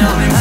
마음을